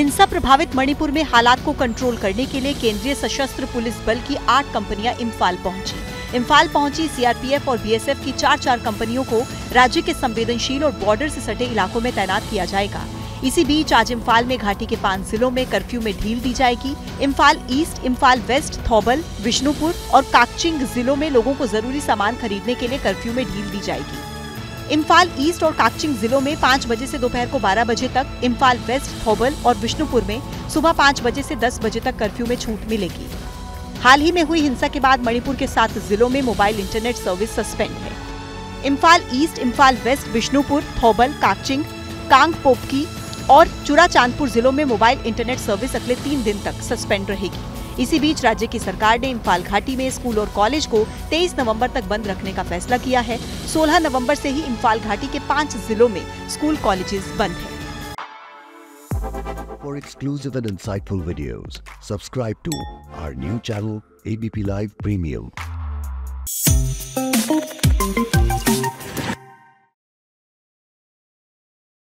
हिंसा प्रभावित मणिपुर में हालात को कंट्रोल करने के लिए केंद्रीय सशस्त्र पुलिस बल की आठ कंपनियाँ इम्फाल पहुँची। इम्फाल पहुँची सीआरपीएफ और बीएसएफ की चार चार कंपनियों को राज्य के संवेदनशील और बॉर्डर से सटे इलाकों में तैनात किया जाएगा। इसी बीच आज इम्फाल में घाटी के पाँच जिलों में कर्फ्यू में ढील दी जाएगी। इम्फाल ईस्ट, इम्फाल वेस्ट, थौबल, विष्णुपुर और काकचिंग जिलों में लोगों को ज़रूरी सामान खरीदने के लिए कर्फ्यू में ढील दी जाएगी। इम्फाल ईस्ट और काकचिंग जिलों में पाँच बजे से दोपहर को 12 बजे तक इम्फाल वेस्ट, थौबल और विष्णुपुर में सुबह पाँच बजे से 10 बजे तक कर्फ्यू में छूट मिलेगी। हाल ही में हुई हिंसा के बाद मणिपुर के सात जिलों में मोबाइल इंटरनेट सर्विस सस्पेंड है। Imphal east, Imphal west, Bishnupur, Thoubal, Kakching, Kangpokpi और चुरा चांदपुर जिलों में मोबाइल इंटरनेट सर्विस अगले तीन दिन तक सस्पेंड रहेगी। इसी बीच राज्य की सरकार ने इम्फाल घाटी में स्कूल और कॉलेज को 23 नवंबर तक बंद रखने का फैसला किया है 16 नवंबर से ही इम्फाल घाटी के पाँच जिलों में स्कूल कॉलेजेस बंद है.